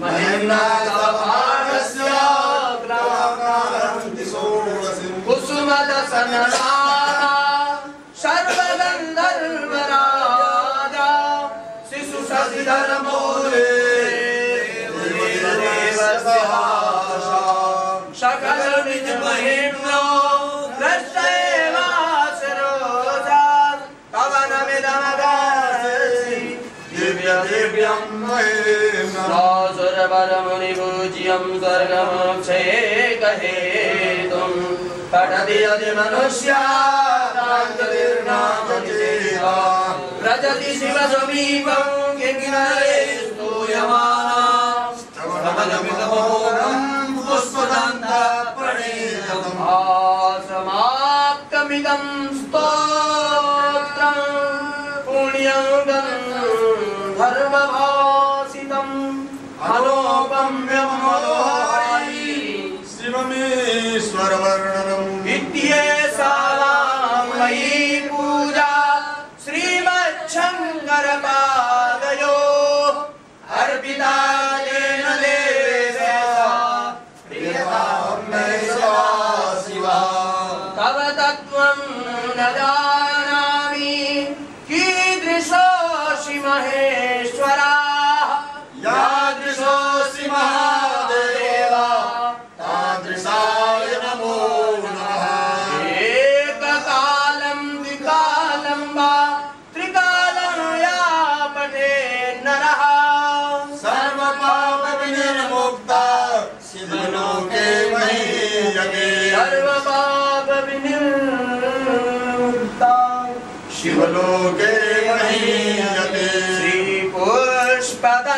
مہین کسمد سن سندر شو سک مہینہ سربر پوجیم سرگی کھٹتی منشیاں رجتی شیو سمپور سم پوجا شری مرپ تب تم کی سر پاپ بھی نمک شیو لوک مہینے کے واپ شیو لوک مہی جگری پوشپت